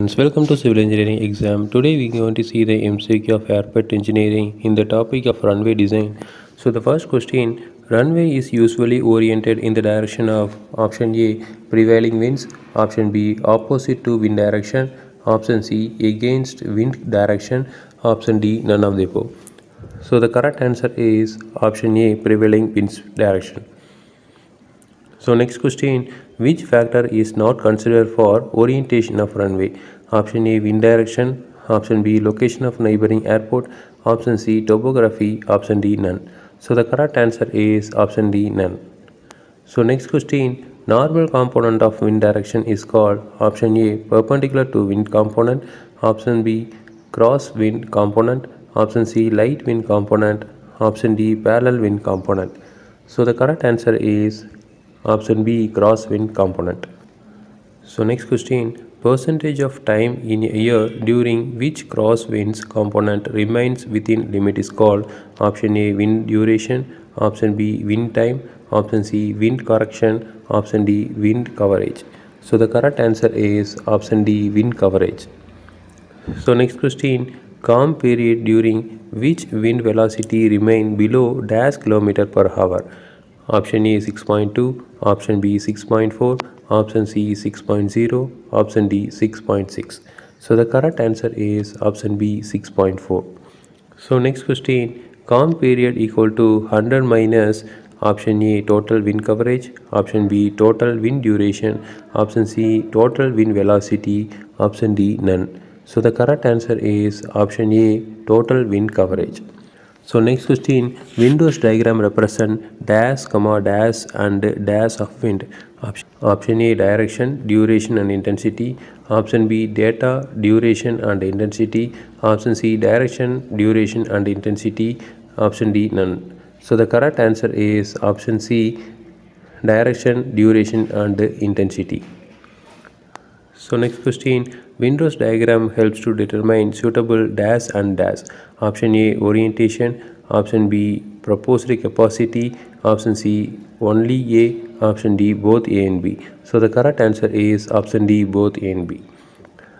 Welcome to Civil Engineering exam. Today we are going to see the MCQ of airport engineering in the topic of runway design. So the first question, runway is usually oriented in the direction of option A prevailing winds, option B opposite to wind direction, option C against wind direction, option D none of the above. So the correct answer is option A prevailing winds direction. So next question, which factor is not considered for orientation of runway? Option A, wind direction. Option B, location of neighboring airport. Option C, topography. Option D, none. So the correct answer is option D, none. So next question, normal component of wind direction is called option A, perpendicular to wind component. Option B, cross wind component. Option C, light wind component. Option D, parallel wind component. So the correct answer is option B crosswind component. So next question percentage of time in a year during which crosswinds component remains within limit is called option A wind duration option B wind time option C wind correction option D wind coverage. So the correct answer is option D wind coverage. So next question calm period during which wind velocity remain below dash kilometer per hour option A 6.2 option B 6.4 option C 6.0 option D 6.6 so the correct answer is option B 6.4 so next question. Calm period equal to 100 minus option A total wind coverage option B total wind duration option C total wind velocity option D none. So the correct answer is option A total wind coverage so next question, wind rose diagram represent dash, comma, dash and dash of wind. Option A direction, duration and intensity. Option B data, duration and intensity. Option C direction, duration and intensity. Option D none. So the correct answer is option C direction, duration and intensity. So next question, wind rose diagram helps to determine suitable dash and dash. Option A orientation, option B proposed capacity, option C only A, option D both A and B. So the correct answer is option D both A and B.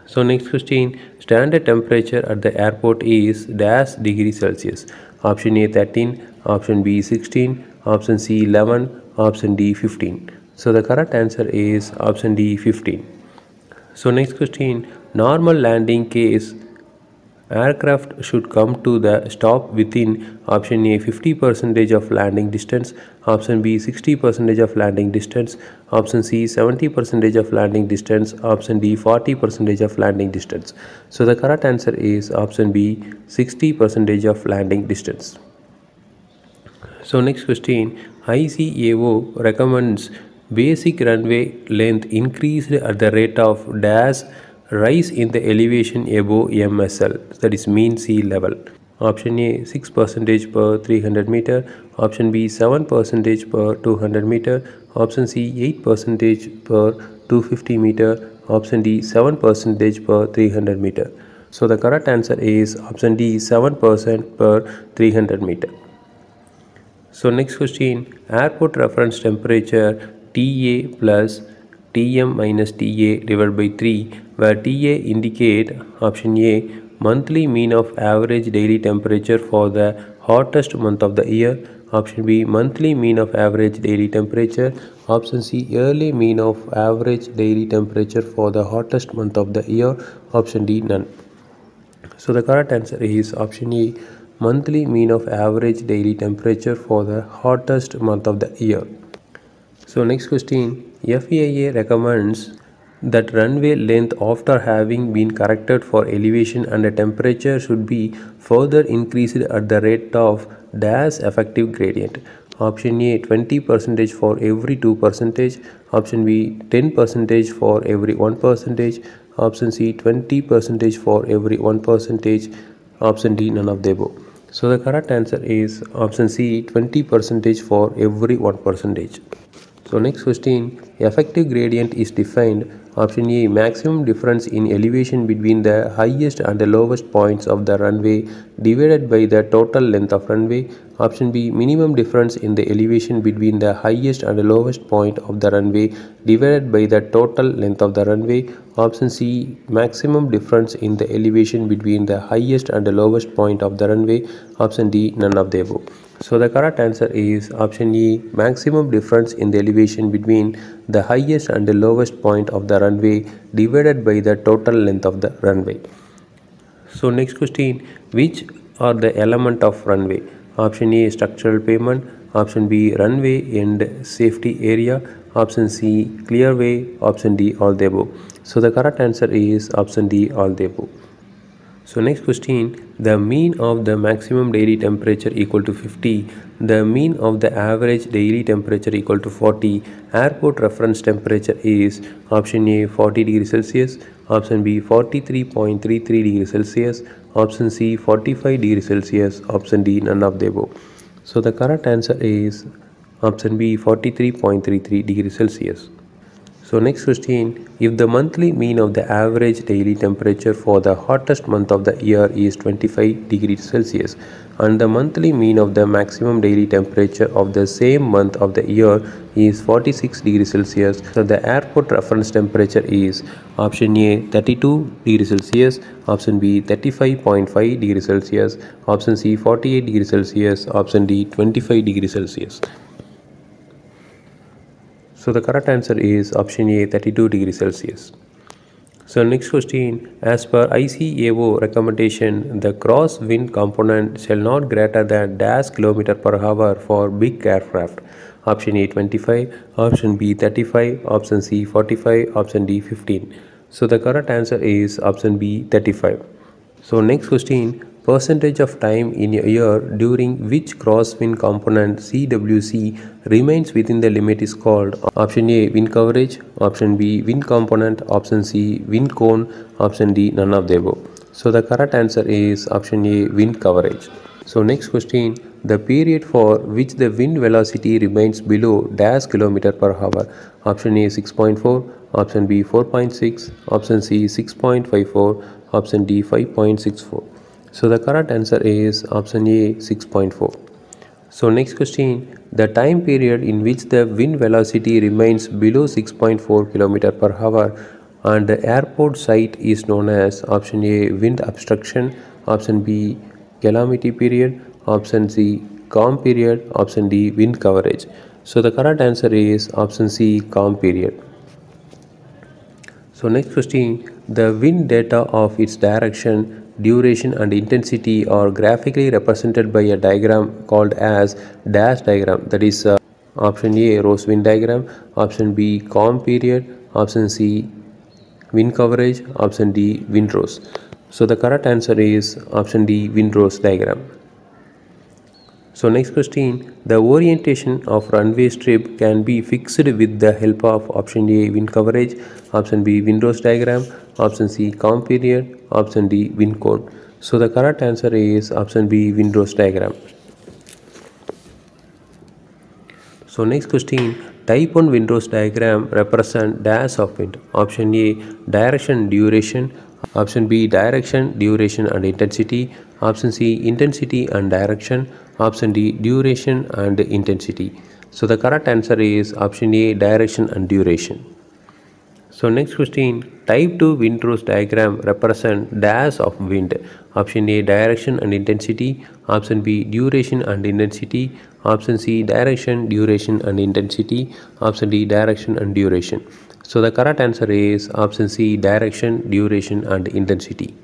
So next question, standard temperature at the airport is dash degree Celsius. Option A 13, option B 16, option C 11, option D 15. So the correct answer is option D 15. So next question, normal landing case aircraft should come to the stop within option A 50 percentage of landing distance, option B 60 percentage of landing distance, option C 70 percentage of landing distance, option D 40 percentage of landing distance. So the correct answer is option B 60 percentage of landing distance. So next question, ICAO recommends basic runway length increased at the rate of dash rise in the elevation above MSL that is mean sea level. Option A 6 percentage per 300 meter, option B 7 percentage per 200 meter, option C 8 percentage per 250 meter, option D 7 percentage per 300 meter. So the correct answer is option D 7 percent per 300 meter. So next question airport reference temperature TA plus Tm minus TA divided by 3 where TA indicate option A monthly mean of average daily temperature for the hottest month of the year. Option B monthly mean of average daily temperature. Option C yearly mean of average daily temperature for the hottest month of the year. Option D none. So the correct answer is option E monthly mean of average daily temperature for the hottest month of the year so next question, FAA recommends that runway length after having been corrected for elevation and temperature should be further increased at the rate of dash effective gradient. Option A 20 percentage for every 2 percentage. Option B 10 percentage for every 1 percentage. Option C 20 percentage for every 1 percentage. Option D none of the above. So the correct answer is option C 20 percentage for every 1 percentage. So next question, effective gradient is defined Option A maximum difference in elevation between the highest and the lowest points of the runway divided by the total length of runway. Option B minimum difference in the elevation between the highest and the lowest point of the runway divided by the total length of the runway. Option C maximum difference in the elevation between the highest and the lowest point of the runway. Option D none of the above. So the correct answer is option E maximum difference in the elevation between the highest and the lowest point of the runway divided by the total length of the runway. So next question which are the element of runway? Option A structural pavement, option B runway and safety area, option C clearway, option D all the above. So the correct answer is option D all the above. So next question, the mean of the maximum daily temperature equal to 50, the mean of the average daily temperature equal to 40, airport reference temperature is option A 40 degree Celsius, option B 43.33 degree Celsius, option C 45 degree Celsius, option D none of the above. So the correct answer is option B 43.33 degree Celsius. So next question, if the monthly mean of the average daily temperature for the hottest month of the year is 25 degrees Celsius and the monthly mean of the maximum daily temperature of the same month of the year is 46 degrees Celsius, so the airport reference temperature is option A 32 degrees Celsius, option B 35.5 degrees Celsius, option C 48 degrees Celsius, option D 25 degrees Celsius. So the correct answer is option A 32 degrees Celsius. So next question, as per ICAO recommendation, the cross wind component shall not greater than dash kilometer per hour for big aircraft. Option A 25, option B 35, option C 45, option D 15. So the correct answer is option B 35. So next question, percentage of time in a year during which crosswind component CWC remains within the limit is called option A wind coverage, option B wind component, option C wind cone, option D none of the above. So the correct answer is option A wind coverage. So next question the period for which the wind velocity remains below dash kilometer per hour option A 6.4 option B 4.6 option C 6.54 option D 5.64 so the correct answer is option A 6.4. So next question, the time period in which the wind velocity remains below 6.4 km per hour and the airport site is known as option A wind obstruction, option B calamity period, option C calm period, option D wind coverage. So the correct answer is option C calm period. So next question, the wind data of its direction duration and intensity are graphically represented by a diagram called as dash diagram. That is uh, option A rose wind diagram. Option B calm period. Option C wind coverage. Option D wind rose. So the correct answer is option D wind rose diagram. So next question, the orientation of runway strip can be fixed with the help of option A wind coverage, option B wind rose diagram, option C calm period, option D wind cone. So the correct answer is option B wind rose diagram. So next question, type 1 wind rose diagram represent dash of wind. Option A direction duration, option B direction duration and intensity, option C intensity and direction, option D duration and intensity. So the correct answer is option A direction and duration. So next question, type 2 wind rose diagram represent dash of wind. Option A direction and intensity, option B duration and intensity, option C direction, duration and intensity, option D direction and duration. So the correct answer is option C direction, duration and intensity.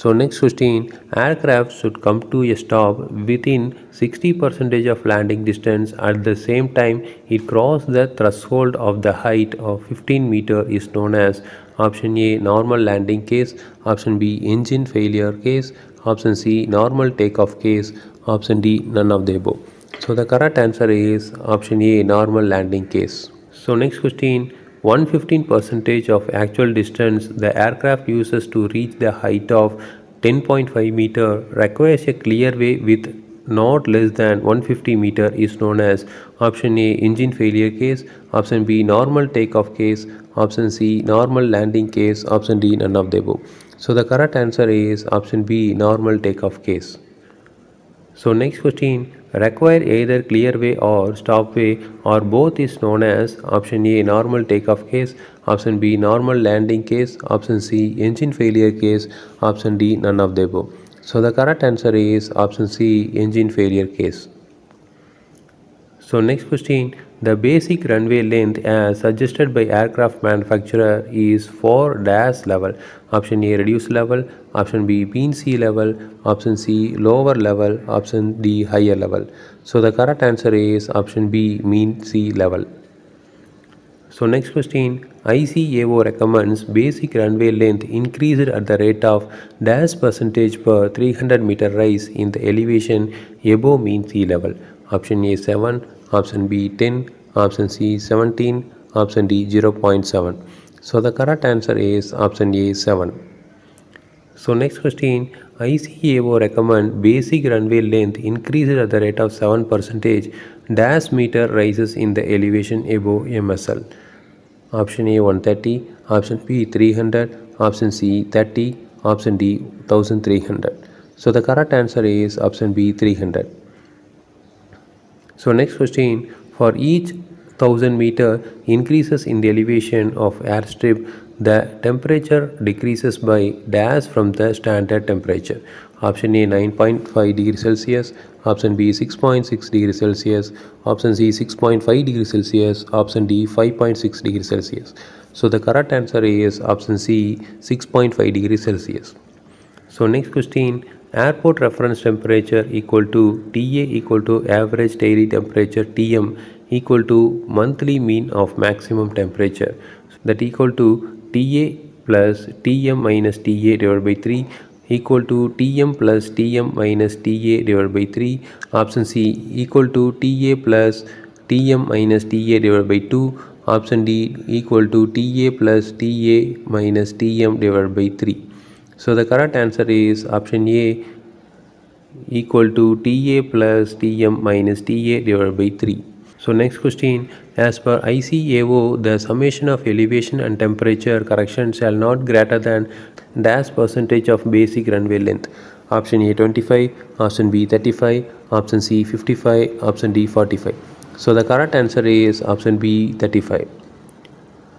So next question, aircraft should come to a stop within 60% of landing distance at the same time it crosses the threshold of the height of 15 meter is known as option A normal landing case, option B engine failure case, option C normal takeoff case, option D none of the above. So the correct answer is option A normal landing case. So next question 115 percentage of actual distance the aircraft uses to reach the height of 10.5 meter requires a clear way with not less than 150 meter is known as option A engine failure case, option B normal takeoff case, option C normal landing case, option D none of the above. So the correct answer is option B normal takeoff case. So next question require either clearway or stopway or both is known as option A normal takeoff case, option B normal landing case, option C engine failure case, option D none of the above. So the correct answer is option C engine failure case. So next question the basic runway length as suggested by aircraft manufacturer is 4 dash level. Option A reduced level. Option B mean sea level. Option C lower level. Option D higher level. So the correct answer is option B mean sea level. So next question. ICAO recommends basic runway length increased at the rate of dash percentage per 300 meter rise in the elevation above mean sea level. Option A 7 option B 10, option C 17, option D 0.7. So the correct answer is option A 7. So next question ICAO recommend basic runway length increases at the rate of 7 percentage dash meter rises in the elevation above MSL. Option A 130, option B 300, option C 30, option D 1300. So the correct answer is option B 300. So next question for each 1000 meter increases in the elevation of airstrip the temperature decreases by dash from the standard temperature. Option A 9.5 degree Celsius. Option B 6.6 degree Celsius. Option C 6.5 degree Celsius. Option D 5.6 degree Celsius. So the correct answer is option C 6.5 degree Celsius. So next question airport reference temperature equal to TA equal to average daily temperature Tm equal to monthly mean of maximum temperature. That equal to TA plus Tm minus TA divided by 3 equal to Tm plus Tm minus TA divided by 3 option C equal to TA plus Tm minus TA divided by 2 option D equal to TA plus TA minus Tm divided by 3 so the correct answer is option A equal to TA plus Tm minus TA divided by 3. So next question as per ICAO the summation of elevation and temperature correction shall not greater than dash percentage of basic runway length. Option A 25, option B 35, option C 55, option D 45. So the correct answer is option B 35.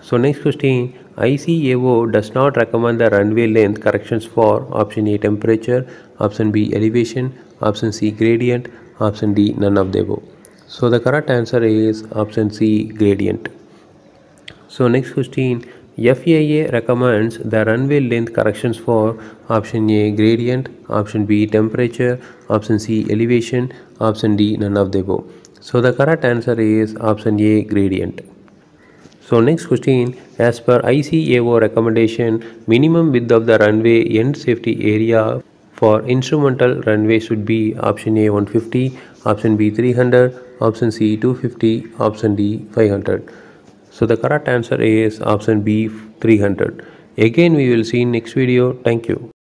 So next question ICAO does not recommend the runway length corrections for option A temperature, option B elevation, option C gradient, option D none of the above. So the correct answer is option C gradient. So next question FAA recommends the runway length corrections for option A gradient, option B temperature, option C elevation, option D none of the above. So the correct answer is option A gradient. So next question as per ICAO recommendation minimum width of the runway end safety area for instrumental runway should be option A 150, option B 300, option C 250, option D 500. So the correct answer is option B 300. Again we will see in next video. Thank you.